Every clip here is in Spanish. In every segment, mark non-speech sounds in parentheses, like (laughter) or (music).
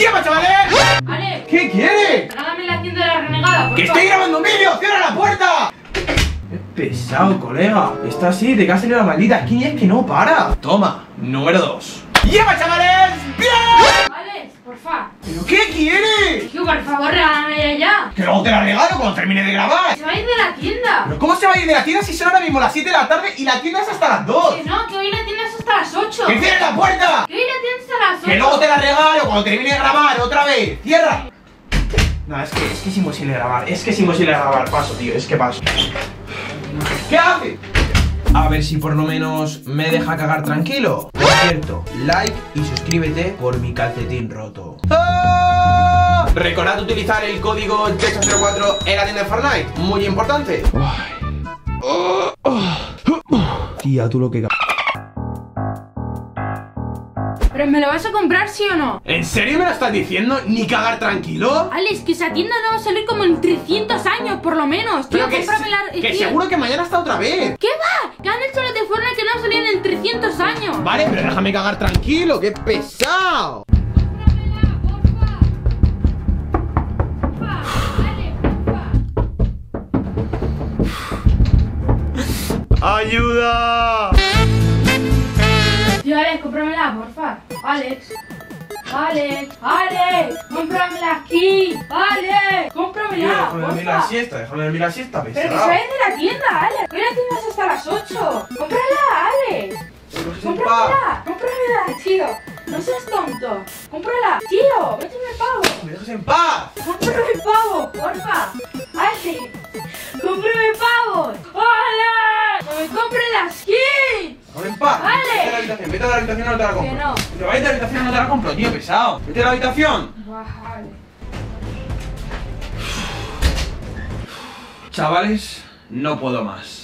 ¡Lleva, chavales! Ale, ¿Qué quieres? regálame la tienda de la renegada, ¡Que estoy grabando un vídeo! ¡Cierra la puerta! Qué pesado, colega. Está así, de que ha salido la maldita skin y es que no para. Toma, número 2. ¡Lleva, chavales! ¡Bien! Alex, porfa. ¿Pero qué quieres? Tío, por favor, regálame ya. Que luego te la regalo cuando termine de grabar. Se va a ir de la tienda. ¿Pero cómo se va a ir de la tienda si son ahora mismo las 7 de la tarde y la tienda es hasta las 2? Que no, que hoy la tienda es hasta las 8. ¡Que cierres la puerta! Que hoy la tienda es hasta las 8. Que luego te la regalo cuando termine de grabar otra vez. ¡Cierra! No, es que, es que es imposible grabar. Es que es imposible grabar. Paso, tío. Es que paso. ¿Qué hace? A ver si por lo menos me deja cagar tranquilo. Por cierto, like y suscríbete por mi calcetín roto. ¡Ah! Recordad utilizar el código TEXA04 en la tienda de Fortnite. Muy importante. Tía, tú lo que... ¿Pero me lo vas a comprar, sí o no? ¿En serio me lo estás diciendo? ¿Ni cagar tranquilo? Alex, que esa tienda no va a salir como en 300 años, por lo menos. Tío, Pero que, cómprame la... que tío. seguro que mañana está otra vez. ¿Qué va? Que han hecho los de Fortnite que no salido en 300 años. Vale, pero déjame cagar tranquilo, qué pesado. ¡Ayuda! Cómpramela, porfa. Alex. Alex, Alex, cómpramela aquí. Alex, cómpramela, porfa. siesta, déjame dormir la siesta, Pero que vaya de la tienda, Alex. Hoy la tienda hasta las 8. Cómprala, Alex. Cómpramela, cómpramela, tío. No seas tonto. Cómprala, tío. Méteme el pavo. ¡Me dejas en paz! Cómprame el pavo, porfa. Vete a la habitación, no te la compro. Que no. Te vayas de la habitación, no te la compro, tío, pesado. Vete a la habitación. Chavales, no puedo más.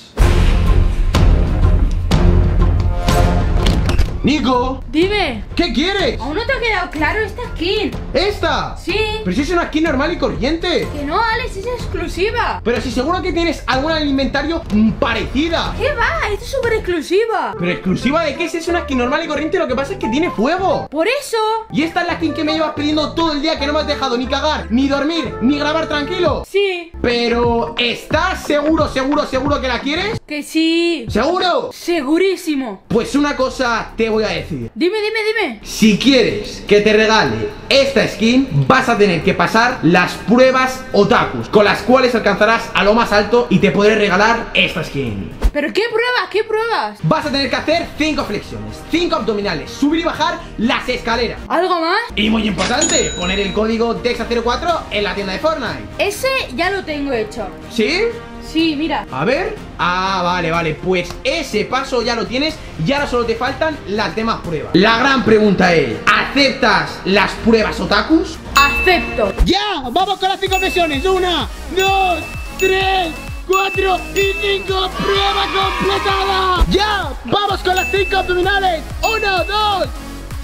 Nico, Dime, ¿qué quieres? ¿aún no te ha quedado claro esta skin? ¿Esta? Sí. Pero si es una skin normal y corriente. Que no, Alex, es exclusiva. Pero si seguro que tienes alguna en el inventario mm, parecida. ¿Qué va? Esta es súper exclusiva. Pero exclusiva de qué si es una skin normal y corriente, lo que pasa es que tiene fuego. Por eso. Y esta es la skin que me llevas pidiendo todo el día que no me has dejado ni cagar, ni dormir, ni grabar tranquilo. Sí. Pero, ¿estás seguro, seguro, seguro que la quieres? Que sí. ¿Seguro? Segurísimo. Pues una cosa te voy a decir. Dime, dime, dime. Si quieres que te regale esta skin, vas a tener que pasar las pruebas otakus, con las cuales alcanzarás a lo más alto y te podré regalar esta skin. ¿Pero qué pruebas? ¿Qué pruebas? Vas a tener que hacer 5 flexiones, 5 abdominales, subir y bajar las escaleras. ¿Algo más? Y muy importante, poner el código DEXA04 en la tienda de Fortnite. Ese ya lo tengo hecho. ¿Sí? Sí, mira. A ver. Ah, vale, vale. Pues ese paso ya lo tienes y ahora solo te faltan las demás pruebas. La gran pregunta es, ¿aceptas las pruebas otakus? Acepto. ¡Ya! ¡Vamos con las cinco flexiones! ¡Una, dos, tres, cuatro y cinco! ¡Prueba completada! ¡Ya! ¡Vamos con las cinco abdominales! ¡Uno, dos,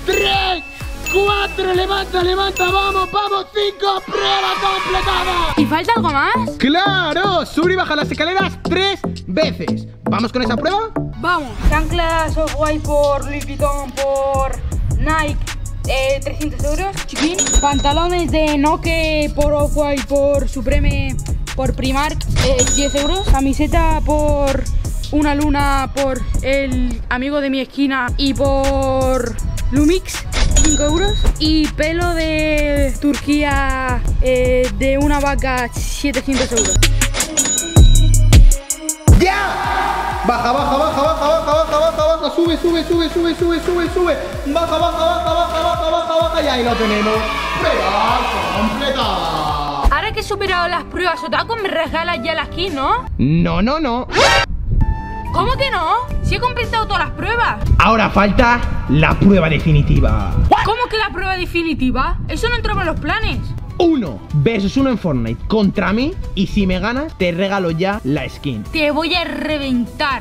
tres, cuatro! ¡Levanta, levanta! ¡Vamos, vamos! ¡Cinco! ¡Prueba completada! ¿Y falta algo más? ¡Claro! Sube y baja las escaleras tres veces. ¿Vamos con esa prueba? Vamos. Chanclas Off-White por Louis Vuitton por Nike. Eh, 300 euros, chiquín. Pantalones de Noke por Off-White por Supreme por Primark, eh, 10 euros. Camiseta por una luna por el amigo de mi esquina y por Lumix, 5 euros. Y pelo de Turquía eh, de una vaca, 700 euros. ¡Ya! Baja, baja, baja, baja, baja, baja, baja, baja, sube, sube, sube, sube, sube, sube, sube, baja, baja, baja, baja, baja, baja, baja, y ahí lo tenemos. Prueba completada. Ahora que he superado las pruebas otaku, me regalas ya la skin, ¿no? No, no, no. ¿Cómo que no? Si he completado todas las pruebas. Ahora falta la prueba definitiva. ¿Cómo que la prueba definitiva? Eso no entraba en los planes. Uno versus uno en Fortnite contra mí y si me ganas te regalo ya la skin. Te voy a reventar.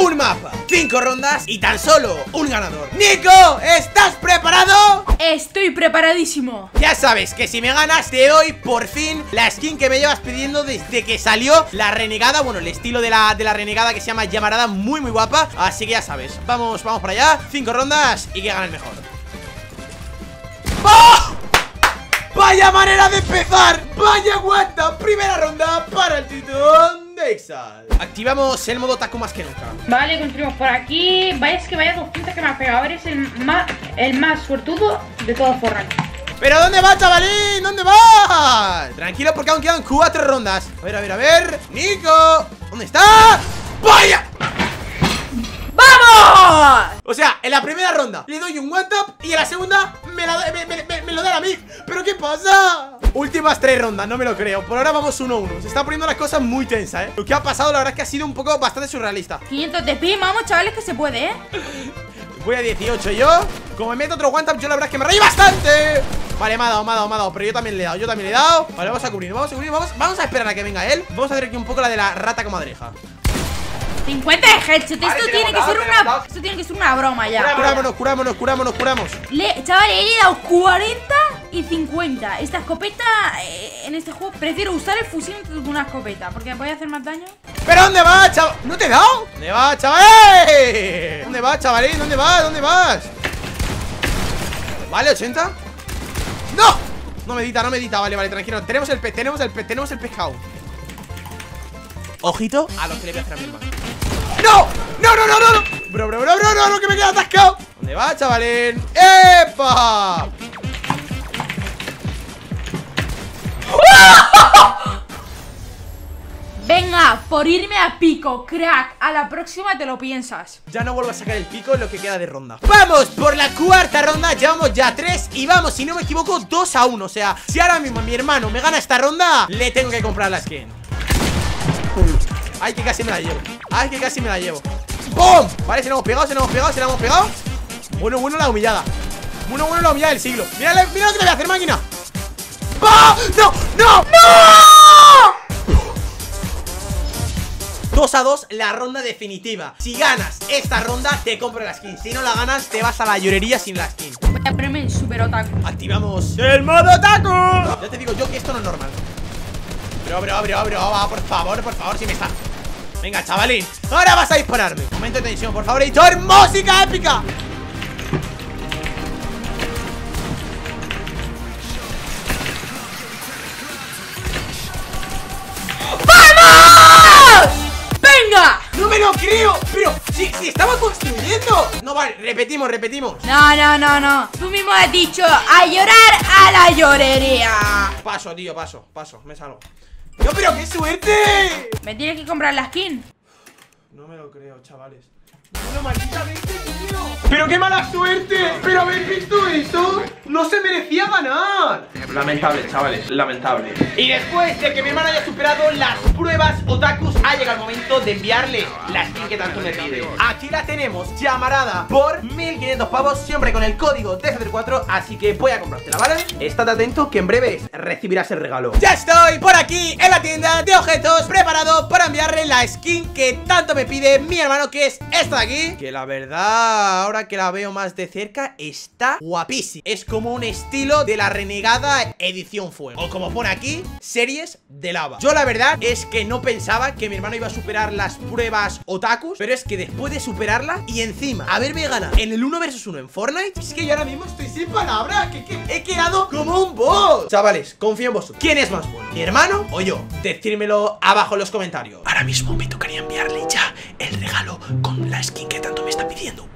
Un mapa, cinco rondas y tan solo un ganador. ¡Nico! ¿Estás preparado? Estoy preparadísimo. Ya sabes que si me ganas te doy por fin la skin que me llevas pidiendo desde que salió la renegada Bueno, el estilo de la, de la renegada que se llama llamarada muy muy guapa Así que ya sabes, vamos, vamos para allá Cinco rondas y que gane el mejor Vaya manera de empezar Vaya aguanta Primera ronda para el titón de Exal Activamos el modo taco más que nunca Vale, construimos por aquí. Vaya, es que vaya 200 que me ha pegado. Eres el más, el más suertudo de todo Fortnite. ¿Pero dónde vas, chavalín? ¿Dónde vas? Tranquilo porque aún quedan cuatro rondas A ver, a ver, a ver ¡Nico! ¿Dónde está? ¡Vaya! ¡Vamos! O sea, en la primera ronda le doy un one tap y en la segunda me, la, me, me- me- me lo da a mí. ¿Pero qué pasa? Últimas tres rondas, no me lo creo. Por ahora vamos 1-1. Se está poniendo las cosas muy tensas, ¿eh? Lo que ha pasado, la verdad es que ha sido un poco bastante surrealista. 500 de pin, vamos, chavales, que se puede, ¿eh? (laughs) Voy a 18 yo. Como me meto otro one tap, yo la verdad es que me reí bastante. Vale, me ha dado, me ha dado, me ha dado. Pero yo también le he dado, yo también le he dado. Vale, vamos a cubrir, vamos a cubrir, vamos, vamos a esperar a que venga él. Vamos a hacer aquí un poco la de la rata comadreja. 50 de headshot. Vale, esto tiene que ser una. Esto tiene que ser una broma ya. Curámonos, curámonos, curámonos, curámonos. Le, chavales, le he dado 40 y 50. Esta escopeta eh, en este juego prefiero usar el fusil antes que una escopeta. Porque me puede hacer más daño. ¿Pero dónde vas, chaval? ¿No te he dado? ¿Dónde vas, chaval? ¿Dónde vas, chavalín? ¿Dónde vas? ¿Dónde vas? Vale, 80 ¡No! No medita, no medita, vale, vale, tranquilo Tenemos el pez, tenemos el pez, tenemos el pescado Ojito a lo que le voy a hacer a mi hermano ¡No! ¡No, no, no, no! no! Bro, bro, bro, bro, no, no, que me queda atascado ¿Dónde vas, chavalín? ¡Epa! Por irme a pico, crack. A la próxima te lo piensas. Ya no vuelvo a sacar el pico en lo que queda de ronda Vamos por la cuarta ronda Llevamos ya tres y vamos, si no me equivoco 2 a 1, o sea, si ahora mismo mi hermano me gana esta ronda Le tengo que comprar la skin Ay, que casi me la llevo Ay, que casi me la llevo ¡Bum! Vale, se la hemos pegado, se la hemos pegado, se la hemos pegado Bueno, bueno la humillada Bueno, bueno la humillada del siglo Mira, mira lo que te voy a hacer, máquina ¡Ah! ¡No! ¡No! ¡No! 2 a 2, la ronda definitiva. Si ganas esta ronda, te compro la skin. Si no la ganas, te vas a la llorería sin la skin. Voy a ponerme el super otaku. Activamos. El modo taco Ya te digo yo que esto no es normal. Bro, bro, bro, bro, va, por favor, por favor, si me está Venga, chavalín, ahora vas a dispararme. Momento de tensión, por favor, editor, música épica No, vale, repetimos, repetimos No, no, no, no. Tú mismo has dicho a llorar a la llorería. Paso, tío, paso, paso, me salgo ¡No, pero qué suerte! Me tienes que comprar la skin. No me lo creo, chavales No, malditamente, tío ¡Pero qué mala suerte! ¿Pero habéis visto esto? ¡No se merecía ganar! Lamentable, chavales, lamentable. Y después de que mi hermano haya superado las pruebas otakus, ha llegado el momento de enviarle la skin que tanto me pide. Aquí la tenemos, llamarada por 1500 pavos, siempre con el código TFT4, así que voy a comprártela, ¿vale? Estad atento que en breve recibirás el regalo. Ya estoy por aquí en la tienda de objetos preparado para enviarle la skin que tanto me pide mi hermano, que es esta de aquí. Que la verdad, ahora que la veo más de cerca, está guapísima. Es como un estilo de la renegada edición fuego. O como pone aquí, series de lava. Yo la verdad es que no pensaba que mi hermano iba a superar las pruebas otakus, pero es que después de superarla y encima haberme ganado en el 1 vs 1 en Fortnite, es que yo ahora mismo estoy sin palabras, que, he quedado como un boss. Chavales, confío en vosotros. ¿Quién es más bueno? ¿Mi hermano o yo? Decírmelo abajo en los comentarios. Ahora mismo me tocaría enviarle ya el regalo con la skin que tanto me está pidiendo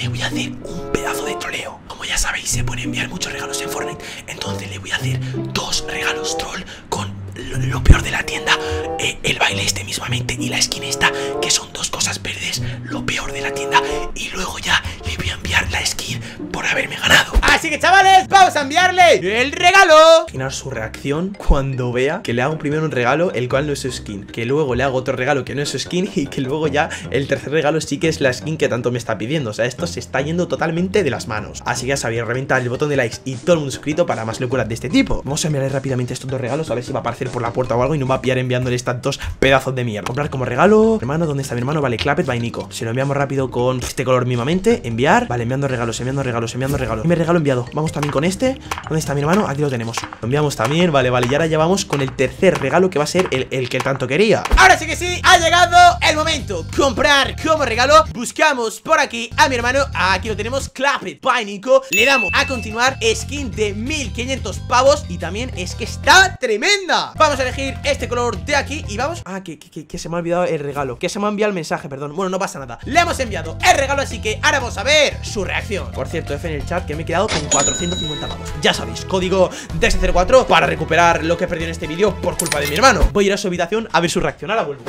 le voy a hacer un pedazo de troleo. Como ya sabéis, se pueden enviar muchos regalos en Fortnite. Entonces le voy a hacer dos regalos troll con lo, peor de la tienda eh, El baile este mismamente y la skin esta Que son dos cosas verdes, lo peor de la tienda. Y luego ya voy a enviar la skin por haberme ganado. Así que chavales, vamos a enviarle el regalo. Imaginar su reacción cuando vea que le hago primero un regalo el cual no es su skin. Que luego le hago otro regalo que no es su skin Y que luego ya el tercer regalo sí que es la skin que tanto me está pidiendo. O sea, esto se está yendo totalmente de las manos. Así que ya sabéis, reventar el botón de likes y todo el mundo suscrito para más locuras de este tipo. Vamos a enviarle rápidamente estos dos regalos a ver si va a aparecer por la puerta o algo Y no va a pillar enviándole estas dos pedazos de mierda. Comprar como regalo, hermano, ¿dónde está mi hermano? Vale, Clapet by Nico. Se lo enviamos rápido con este color mismamente. Enviar, vale, enviando regalos, enviando regalos, enviando regalos. Y me regalo enviado. Vamos también con este. ¿Dónde está mi hermano? Aquí lo tenemos. Lo enviamos también. Vale, vale. Y ahora ya vamos con el tercer regalo Que va a ser el, el que tanto quería. Ahora sí que sí Ha llegado el momento. Comprar como regalo. Buscamos por aquí a mi hermano. Aquí lo tenemos. Clap It by Nico Le damos a continuar. Skin de 1500 pavos. Y también es que está tremenda. Vamos a elegir este color de aquí Y vamos. Ah, que- que se me ha olvidado el regalo. Que se me ha enviado el mensaje, perdón. Bueno, no pasa nada. Le hemos enviado el regalo Así que ahora vamos a ver su reacción Por cierto, F en el chat Que me he quedado con 450 pavos Ya sabéis, código DS04 Para recuperar lo que he perdido en este vídeo Por culpa de mi hermano Voy a ir a su habitación a ver su reacción Ahora vuelvo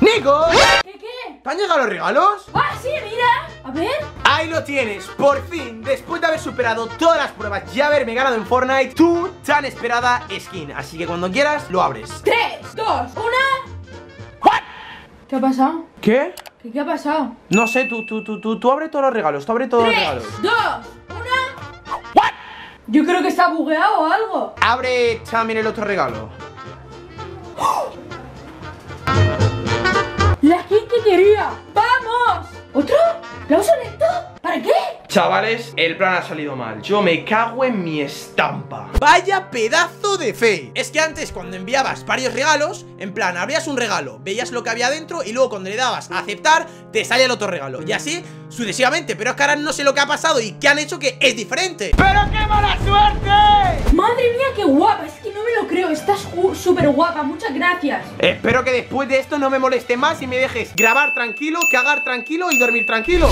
¡Nico! ¿Qué qué? ¿Te han llegado los regalos? Ah, sí, mira. A ver. Ahí lo tienes, por fin, después de haber superado todas las pruebas y haberme ganado en Fortnite, tu tan esperada skin. Así que cuando quieras, lo abres. 3, 2, 1. ¿Qué ha pasado? ¿Qué? ¿Qué, qué ha pasado? No sé, tú, tú, tú, tú, tú abre todos los regalos, tú abre todos los 3, regalos. 2, 1. Yo creo que está bugueado o algo. Abre también el otro regalo. La skin que quería. ¡Vamos! ¿Otro? ¿Lo uso lento? ¿Para qué? Chavales, el plan ha salido mal. Yo me cago en mi estampa. Vaya pedazo de fe. Es que antes, cuando enviabas varios regalos, en plan, abrías un regalo, veías lo que había dentro y luego cuando le dabas a aceptar, te salía el otro regalo. Y así sucesivamente. Pero es que ahora no sé lo que ha pasado y qué han hecho que es diferente. ¡Pero qué mala suerte! Madre mía, qué guapa. Es que no me lo creo. Estás gu- súper guapa. Muchas gracias. Espero que después de esto no me moleste más y me dejes grabar tranquilo, cagar tranquilo y dormir tranquilo.